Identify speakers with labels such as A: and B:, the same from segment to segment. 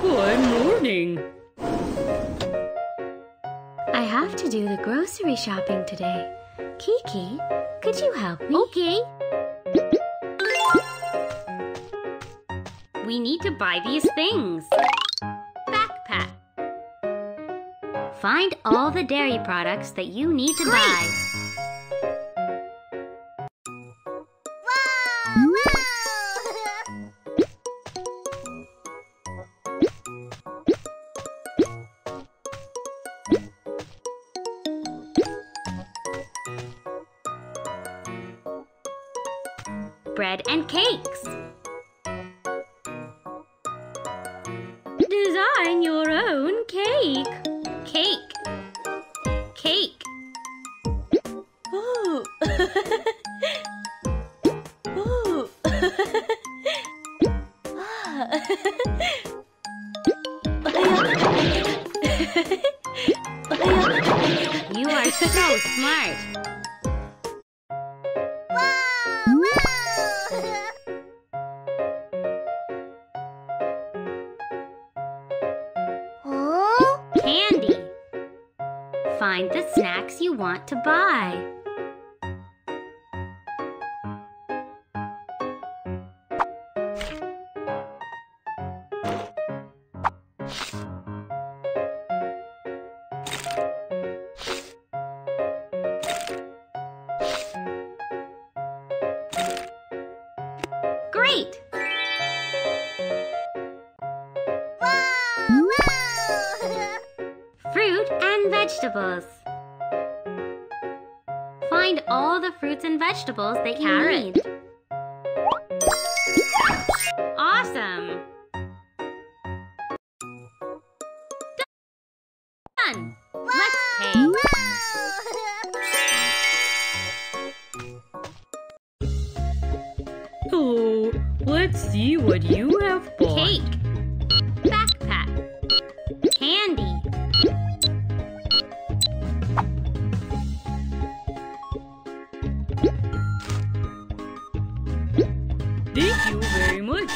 A: Good morning.
B: I have to do the grocery shopping today. Kiki, could you help me?
C: Okay. We need to buy these things. Backpack. Find all the dairy products that you need to buy. Bread and cakes. Design your own cake. Cake. Cake.
B: Ooh. Ooh. Ah.
C: You are so smart. Find the snacks you want to buy. Great! Vegetables. Find all the fruits and vegetables that you need. Awesome! Done! Let's pay.
A: Hello. Let's see what you have bought.
C: Cake.
A: Thank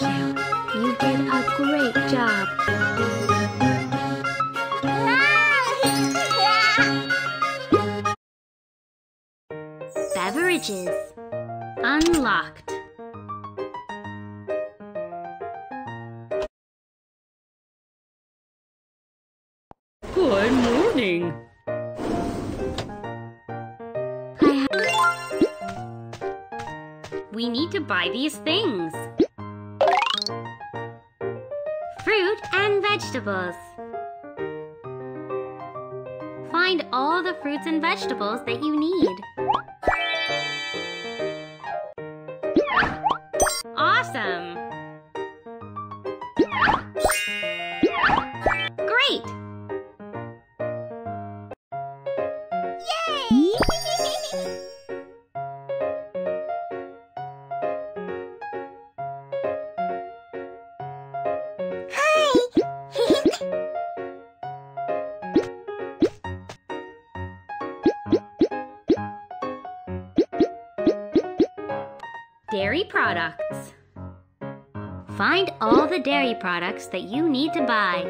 A: you.
B: You did a great job.
C: Beverages. Unlocked.
A: Morning.
C: We need to buy these things. Fruit and vegetables. Find all the fruits and vegetables that you need. Dairy products. Find all the dairy products that you need to buy.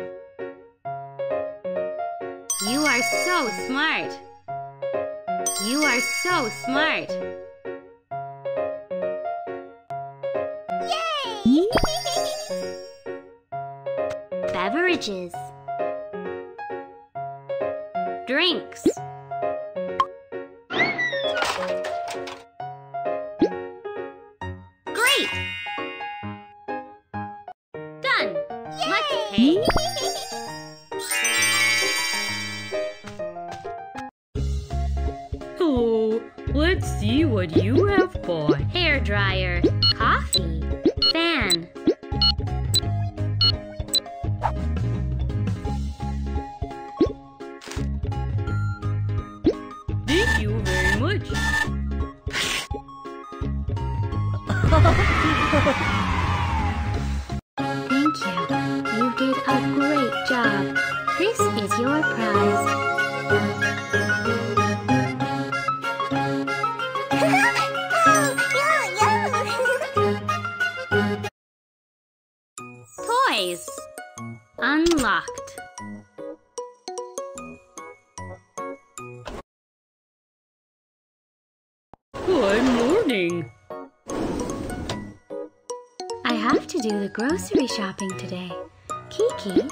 C: You are so smart. You are so smart. Yay! Beverages. Drinks.
A: Hello. Let's see what you have bought.
C: Hair dryer, coffee, fan.
A: Thank you very much. morning.
B: I have to do the grocery shopping today. Kiki,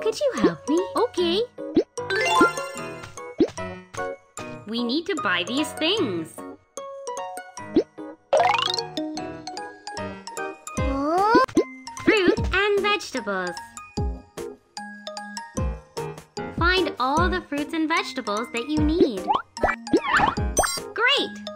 B: could you help me?
C: Okay. We need to buy these things. Fruit and vegetables. Find all the fruits and vegetables that you need. Great!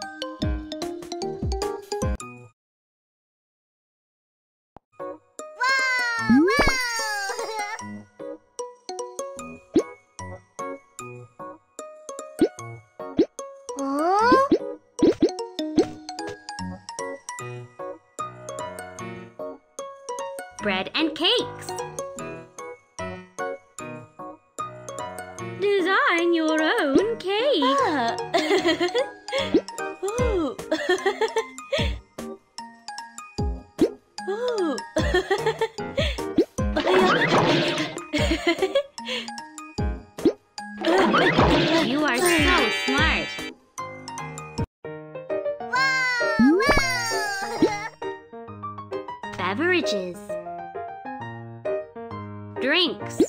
C: Bread and cakes.
A: Design your own cake.
B: Ah. Ooh. Ooh.
C: Drinks.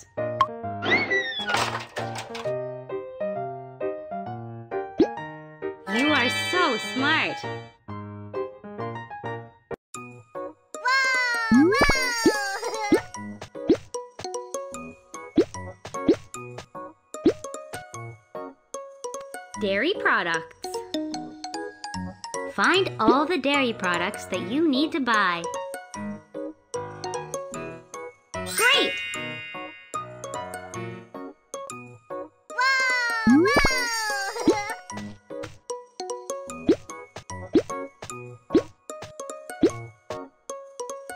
C: You are so smart. Dairy products. Find all the dairy products that you need to buy. Great!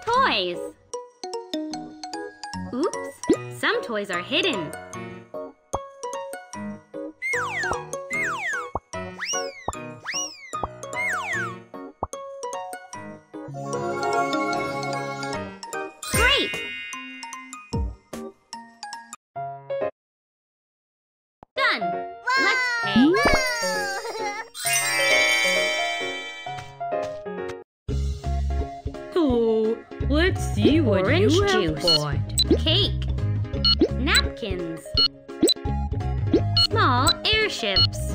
C: Toys. Oops, some toys are hidden.
A: Oh, let's see what
C: Orange
A: you have
C: juice.
A: bought.
C: Cake. Napkins. Small airships.